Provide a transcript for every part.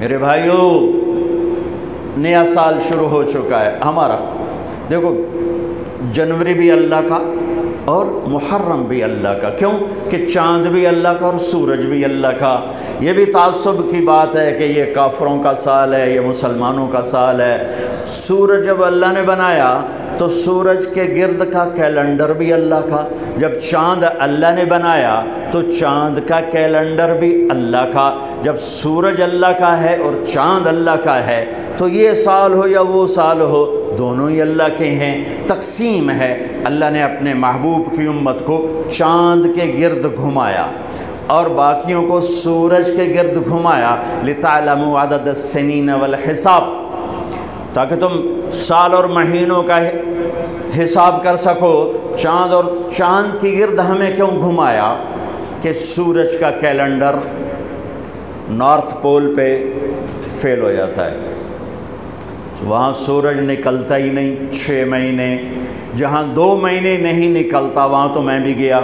मेरे भाइयों नया साल शुरू हो चुका है। हमारा देखो जनवरी भी अल्लाह का और मुहर्रम भी अल्लाह का। क्यों? कि चाँद भी अल्लाह का और सूरज भी अल्लाह का। ये भी तसब की बात है कि ये काफरों का साल है, ये मुसलमानों का साल है। सूरज जब अल्लाह ने बनाया तो सूरज के गिर्द का कैलेंडर भी अल्लाह का। जब चाँद अल्लाह ने बनाया तो चाँद का कैलेंडर भी अल्लाह का। जब सूरज अल्लाह का है और चाँद अल्लाह का है तो ये साल हो या वो साल हो दोनों ही अल्लाह के हैं। तकसीम है, अल्लाह ने अपने महबूब की उम्मत को चाँद के गिर्द घुमाया और बाकियों को सूरज के गिरद घुमाया। लितालमु अदद सनीन वल हिसाब, ताकि तुम साल और महीनों का हिसाब कर सको। चाँद और चाँद के गिरद हमें क्यों घुमाया? कि सूरज का कैलेंडर नॉर्थ पोल पे फेल हो जाता है। वहाँ सूरज निकलता ही नहीं छः महीने। जहाँ दो महीने नहीं निकलता, वहाँ तो मैं भी गया।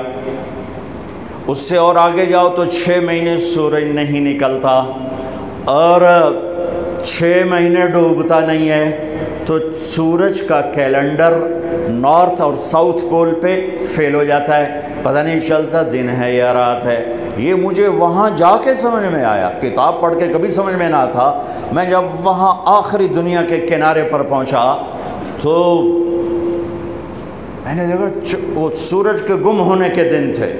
उससे और आगे जाओ तो छः महीने सूरज नहीं निकलता। और छः महीने डूबता नहीं है तो सूरज का कैलेंडर नॉर्थ और साउथ पोल पे फेल हो जाता है। पता नहीं चलता, दिन है या रात है। ये मुझे वहाँ जाके समझ में आया। किताब पढ़ के कभी समझ में ना था। मैं जब वहाँ आखिरी दुनिया के किनारे पर पहुँचा तो मैंने देखा वो सूरज के गुम होने के दिन थे।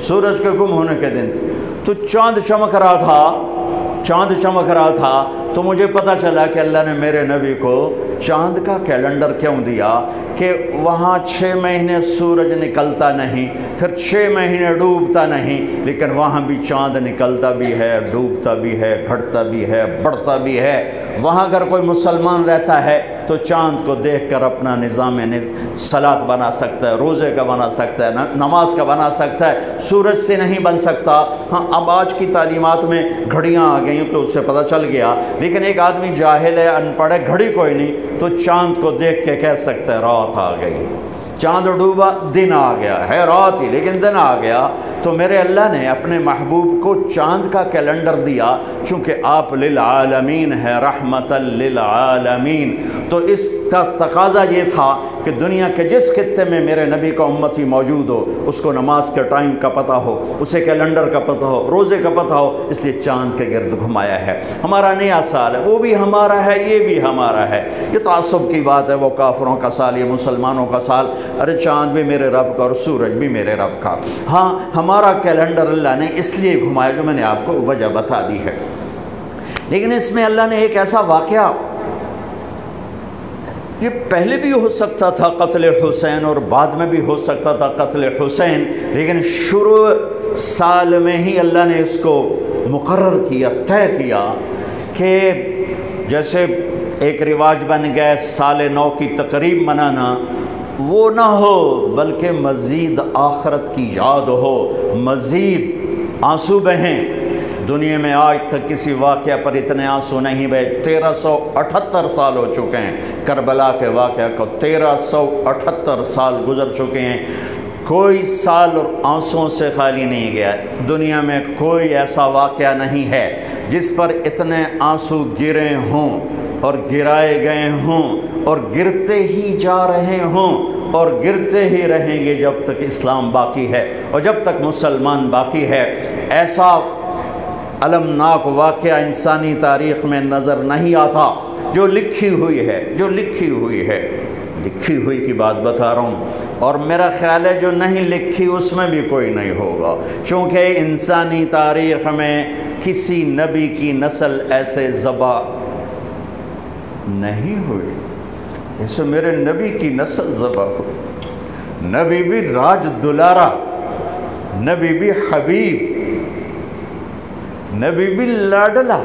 सूरज के गुम होने के दिन थे। तो चाँद चमक रहा था, चाँद चमक रहा था तो मुझे पता चला कि अल्लाह ने मेरे नबी को चाँद का कैलेंडर क्यों दिया कि वहाँ छः महीने सूरज निकलता नहीं, फिर छः महीने डूबता नहीं, लेकिन वहाँ भी चाँद निकलता भी है, डूबता भी है, घटता भी है, बढ़ता भी है। वहाँ अगर कोई मुसलमान रहता है तो चाँद को देख कर अपना निज़ाम सलात बना सकता है, रोज़े का बना सकता है नमाज़ का बना सकता है, सूरज से नहीं बन सकता। हाँ अब आज की तालीमत में घड़ियाँ आ गई तो उससे पता चल गया, लेकिन एक आदमी जाहिल है, अनपढ़ है, घड़ी कोई नहीं तो चाँद को देख के कह सकता है, रात आ गई। चाँद डूबा दिन आ गया, है रात ही, लेकिन दिन आ गया। तो मेरे अल्लाह ने अपने महबूब को चाँद का कैलेंडर दिया, चूँकि आप लिलआलमीन है रहमत लिलआलमीन तो इसका तकाजा ये था कि दुनिया के जिस खत्े में मेरे नबी का उम्मत मौजूद हो, उसको नमाज़ के टाइम का पता हो, उसे कैलेंडर का पता हो, रोज़े का पता हो, इसलिए चाँद के गिरद घुमाया है। हमारा नया साल है, वो भी हमारा है, ये भी हमारा है। ये तासब की बात है, वो काफरों का साल, ये मुसलमानों का साल। अरे चाँद भी मेरे रब का और सूरज भी मेरे रब का। हाँ हमारा कैलेंडर अल्लाह ने इसलिए घुमाया जो मैंने आपको वजह बता दी है। लेकिन इसमें अल्लाह ने एक ऐसा वाक़ ये पहले भी हो सकता था कत्ल हुसैन और बाद में भी हो सकता था कत्ल हुसैन, लेकिन शुरू साल में ही अल्लाह ने इसको मुकर किया, तय किया कि जैसे एक रिवाज बन गया, साल नौ की तकरीब मनाना वो ना हो, बल्कि मज़ीद आखरत की याद हो। मज़ीद आँसू बहें। दुनिया में आज तक किसी वाक़ पर इतने आँसू नहीं बहे। तेरह सौ अठहत्तर साल हो चुके हैं। करबला के वाक़ को तेरह सौ अठहत्तर साल गुजर चुके हैं। कोई साल और आंसुओं से खाली नहीं गया। दुनिया में कोई ऐसा वाक़ नहीं है जिस पर इतने आँसू गिरे हों। और गिराए गए हों और गिरते ही जा रहे हों और गिरते ही रहेंगे जब तक इस्लाम बाकी है और जब तक मुसलमान बाकी है। ऐसा अलमनाक वाक़ इंसानी तारीख़ में नज़र नहीं आता। जो लिखी हुई है, जो लिखी हुई है, लिखी हुई की बात बता रहा हूँ। और मेरा ख्याल है जो नहीं लिखी उसमें भी कोई नहीं होगा। क्योंकि इंसानी तारीख़ में किसी नबी की नस्ल ऐसे ज़बा नहीं हुई। ऐसे मेरे नबी की नस्ल ज़बा हुई। नबी भी राज दुलारा, नबी भी हबीब, नबी भी लाडला।